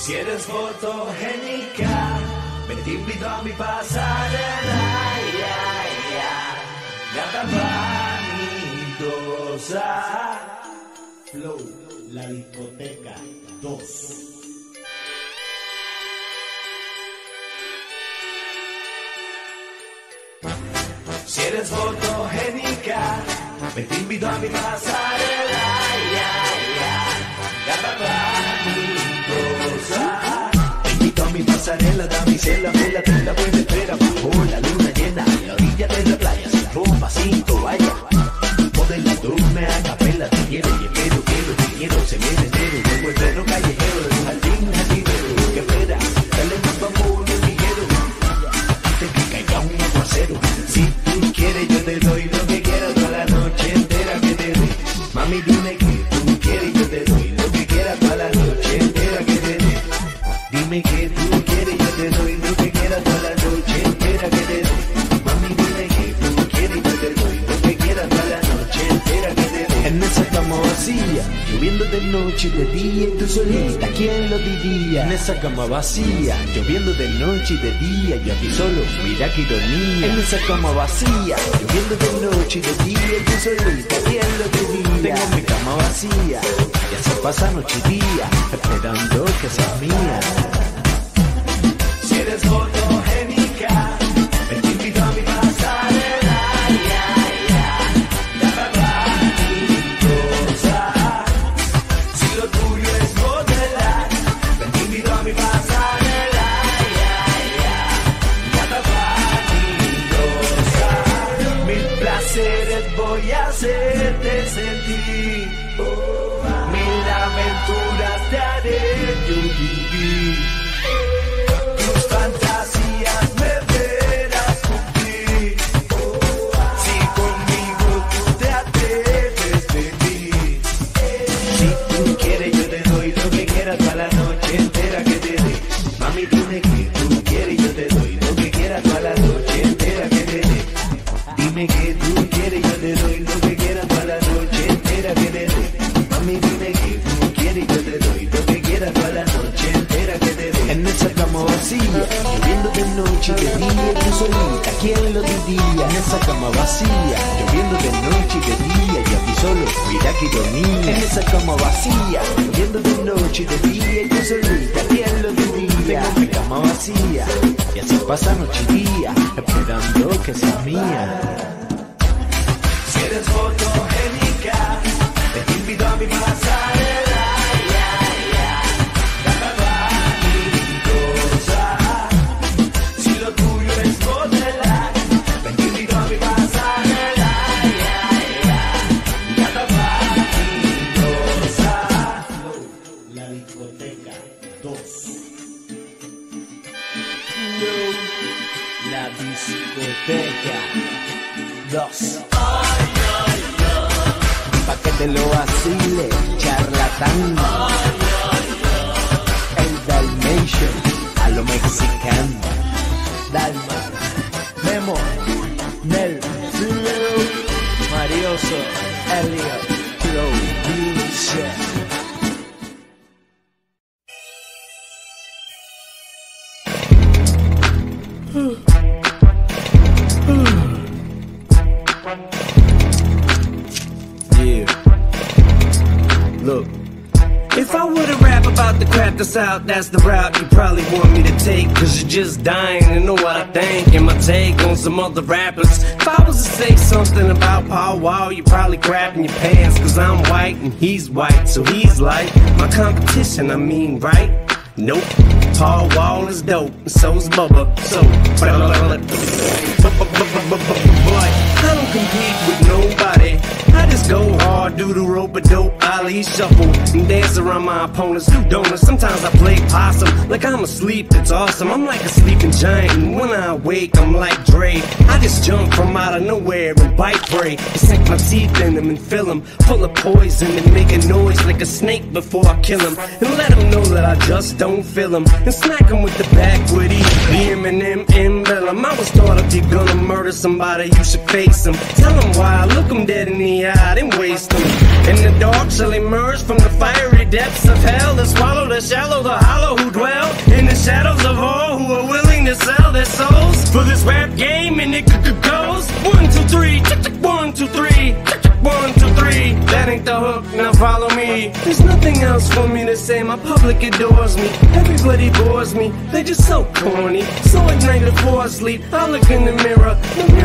Si eres fotogénica, me te invito a mi pasarela. Gata vanidosa. Flow, la discoteca 2. Si eres fotogénica, me te invito a mi pasarela. Pasarela, damisela, vela, día y tú solita, ¿quién lo diría? En esa cama vacía, lloviendo de noche y de día, yo aquí solo, mira qué ironía. En esa cama vacía, lloviendo de noche y de día, y tú solita, ¿quién lo diría? Tengo mi cama vacía, y así pasa noche y día, esperando que seas mía. Si eres fotogénica, ¿quién lo diría? En esa cama vacía, lloviendo de noche y de día, y aquí solo, mira qué ironía. En esa cama vacía, lloviendo de noche y de día, y tú solita, ¿quién lo diría? Tengo mi cama vacía, y así pasa noche y día, esperando que seas mía. La discoteca 2 Pa' que te lo vacile, charlatán El Dalmatian, a lo mexicano Dalma, Memo, Nel, Marioso, Elliot, that's out, that's the route you probably want me to take. Cause you're just dying to know what I think and my take on some other rappers. If I was to say something about Paul Wall, you probably crapping your pants. Cause I'm white and he's white, so he's like my competition, I mean, right? Nope. Paul Wall is dope, so's Bubba. So, boy, I don't compete with nobody. I just go hard, do the rope a dope, Ali shuffle, and dance around my opponents. Do donuts. Sometimes I play possum, like I'm asleep. It's awesome. I'm like a sleeping giant. And when I wake, I'm like Dre. I just jump from out of nowhere and bite prey. And sink my teeth in them and fill them full of poison and make a noise like a snake before I kill him. And let them know that I just don't feel him. And smack him with the backwood E. The emblem. I was taught if you're gonna murder somebody, you should face him. Tell him why, look him dead in the eye, then waste him. In the dark shall emerge from the fiery depths of hell. The swallow, the shallow, the hollow who dwell in the shadows of all who are willing to sell their souls for this rap game and it goes one, two, three, one, two, three, one, two, three. That ain't the hook, now follow me. There's nothing else for me to say, my public adores me. Everybody bores me, they just so corny. So at night before I sleep, I look in the mirror. The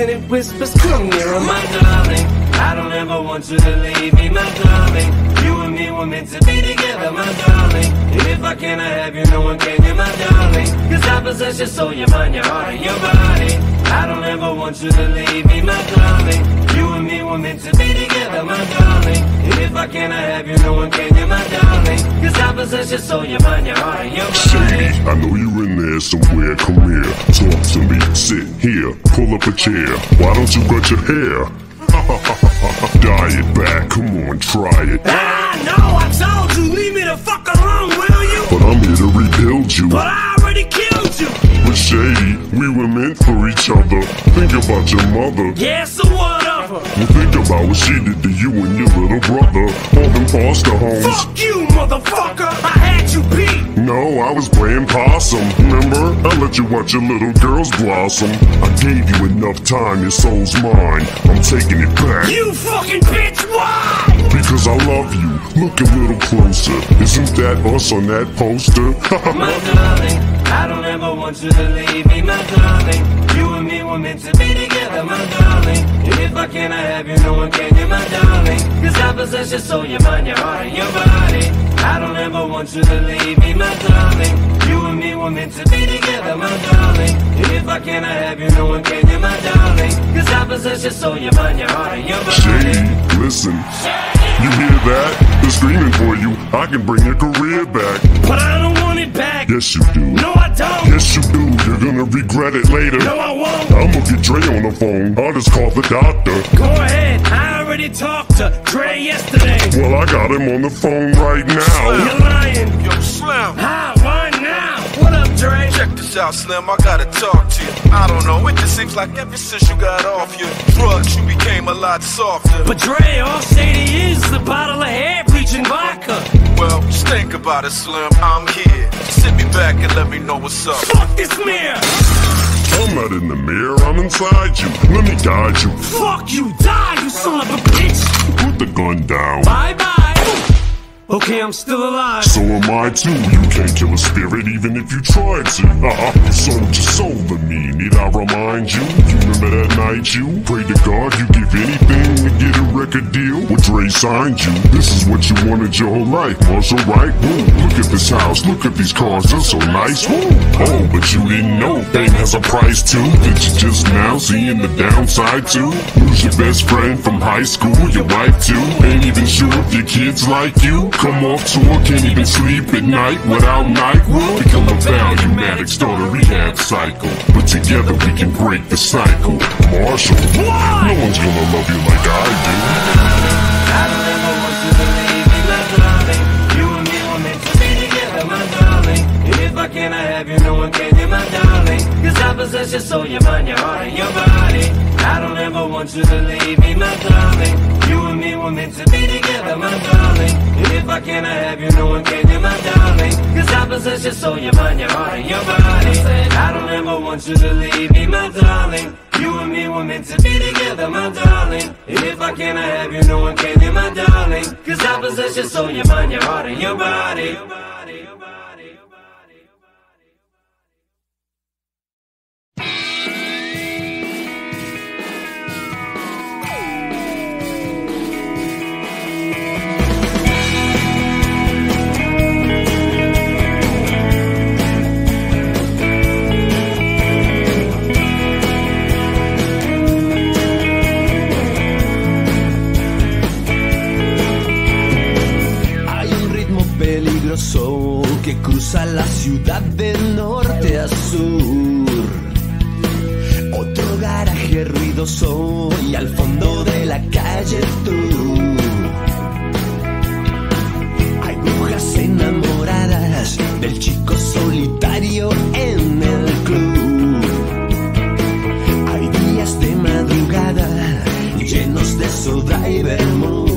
and it whispers, come nearer, my darling. I don't ever want you to leave me, my darling. You and me were meant to be together, my darling. And if I cannot have you, no one can, you my darling. Cause I possess your soul, your mind, your heart, and your body. I don't ever want you to leave me, my darling. You and me were meant to be together, my darling. And if I cannot have you, no one can, you my darling. Cause I possess your soul, your mind, your heart, and your body. Shady, I know you're in there somewhere. Come here, talk to me. Sit here, pull up a chair. Why don't you cut your hair? Dye it back, come on, try it. Ah, no, I told you, leave me the fuck alone, will you? But I'm here to rebuild you. But I already killed you. But Shady, we were meant for each other. Think about your mother. Yeah, so what her? Well, think about what she did to you and your little brother. All them foster homes. Fuck you, motherfucker! I had you beat! No, I was playing possum. Remember? I let you watch your little girls blossom. I gave you enough time, your soul's mine. I'm taking it back. You fucking bitch, why? Because I love you. Look a little closer. Isn't that us on that poster? My darling, I don't ever want you to leave me, my darling. You and me were meant to be together, my darling. And if I cannot have you, no one can, you're my darling. Cause I possess your soul, your mind, your heart, and your body. I don't ever want you to leave me, my darling. You and me were meant to be together, my darling. And if I cannot have you, no one can, you're my darling. Cause I possess your soul, your mind, your heart, and your body. Shady, listen. You hear that? They're screaming for you. I can bring your career back. But I Yes, you do. No, I don't. Yes, you do. You're gonna regret it later. No, I won't. I'ma get Dre on the phone. I'll just call the doctor. Go ahead. I already talked to Dre yesterday. Well, I got him on the phone right now. You're lying. Yo, Slim, How? Why now? What up, Dre? check this out, Slim. I gotta talk to you. I don't know, it just seems like ever since you got off your drugs, you became a lot softer. But Dre, all Shady is a bottle of hair bleaching vodka. Well, just think about it, Slim. I'm here. Sit me back and let me know what's up. Fuck this mirror. I'm not in the mirror, I'm inside you. Let me guide you. Fuck you. Die, you son of a bitch. Put the gun down. Bye bye. Okay, I'm still alive. So am I too. You can't kill a spirit even if you tried to. Uh-uh. You sold your soul me. Need I remind you? You remember that night you prayed to God you give anything to get a record deal? What Dre signed you. This is what you wanted your whole life. Was alright. Woo. Look at this house. Look at these cars. They're so nice. Woo. Oh, but you didn't know fame has a price too. Did you just now seeing the downside too? Lose your best friend from high school, your wife too. Ain't even sure if your kids like you. Come off tour, can't even sleep at night without NyQuil. Become a value Valium addict, start a rehab cycle. But together we can break the cycle. Marshall, no one's gonna love you like I do. I don't ever want you to leave me, my darling. You and me were meant to be together, my darling. If I cannot have you, no one can, you my darling. Cause I possess your soul, your mind, your heart, and your body. I don't ever want you to leave me, my darling. You and me were meant to be together, my darling. If I cannot have you, no one can, you my darling. Cause I possess your soul, your mind, your heart, and your body. I don't ever want you to leave me, my darling. You and me were meant to be together, my darling. If I cannot have you, no one can, you my darling. Cause I possess your soul, your mind, your heart, and your body. Que cruza la ciudad de norte a sur. Otro garaje ruidoso y al fondo de la calle tú. Hay brujas enamoradas del chico solitario en el club. Hay días de madrugada llenos de soda y vermouth.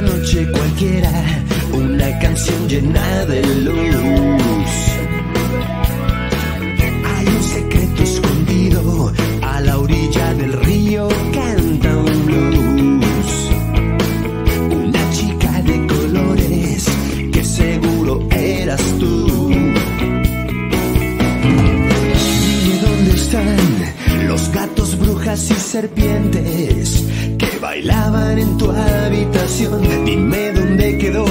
Noche cualquiera, una canción llena de luz. Los gatos, brujas y serpientes que bailaban en tu habitación. Dime dónde quedó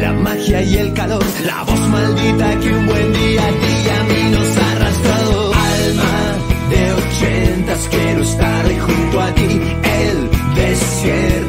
la magia y el calor, la voz maldita que un buen día a ti y a mí nos arrastró. Alma de ochentas, quiero estar junto a ti, el desierto